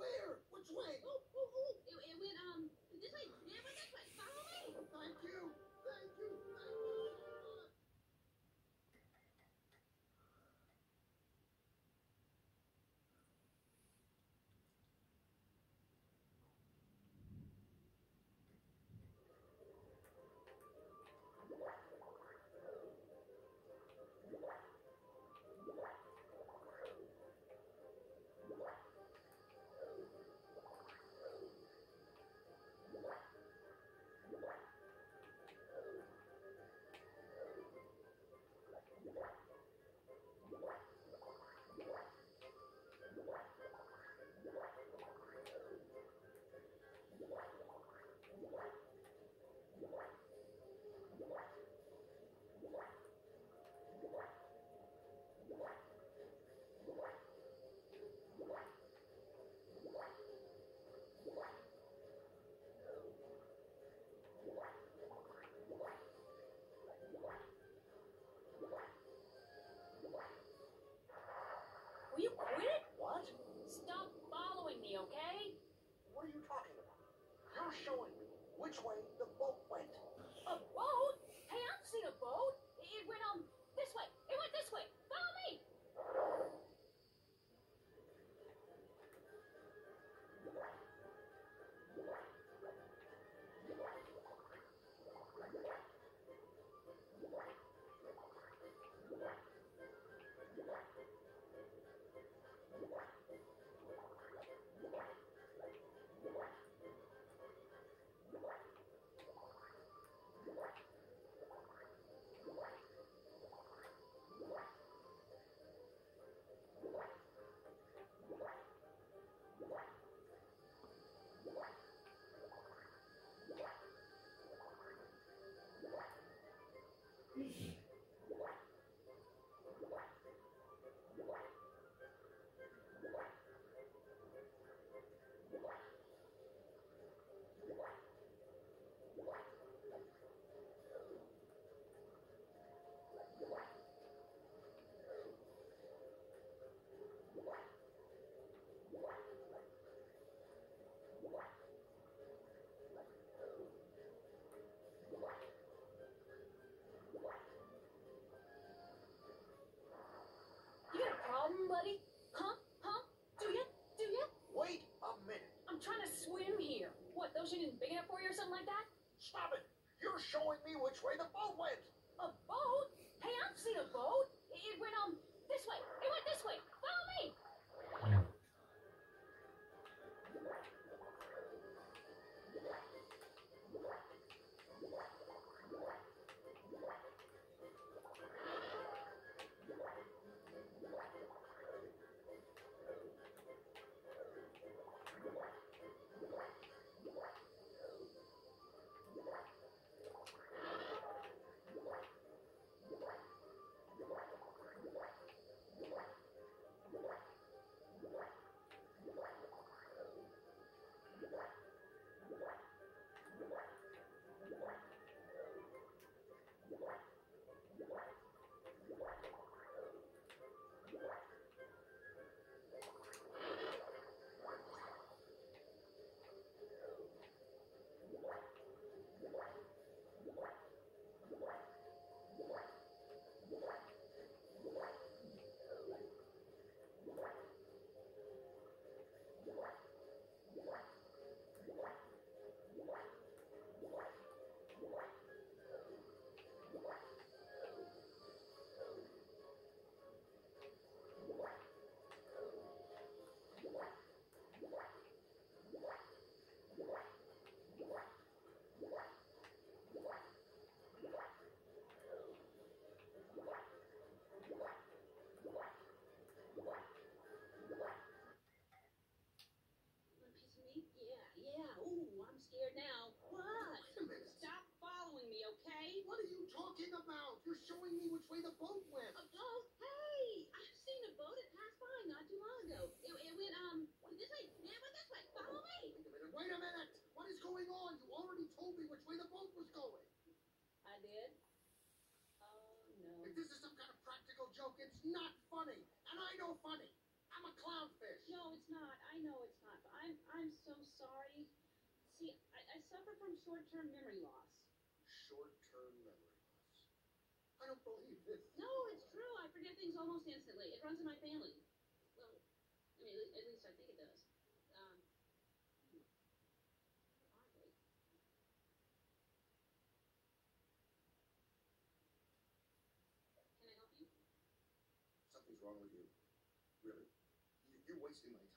Where? Which way? Oh, which way the boat ocean isn't big enough for you or something like that? Stop it. You're showing me which way the boat went. A boat? Hey, I've seen a boat. where the boat went. Oh, boat? Hey, I've seen a boat that passed by not too long ago. It, it went, um, this way. Yeah, went this way. Follow me. Wait a minute. Wait a minute. What is going on? You already told me which way the boat was going. I did? Oh, no. If this is some kind of practical joke, it's not funny. And I know funny. I'm a clownfish. No, it's not. I know it's not. But I'm, I'm so sorry. See, I, I suffer from short-term memory loss. Short-term memory don't believe this. No, it's true. I forget things almost instantly. It runs in my family. Well, I mean, at least I think it does. Um. Can I help you? Something's wrong with you. Really. You're wasting my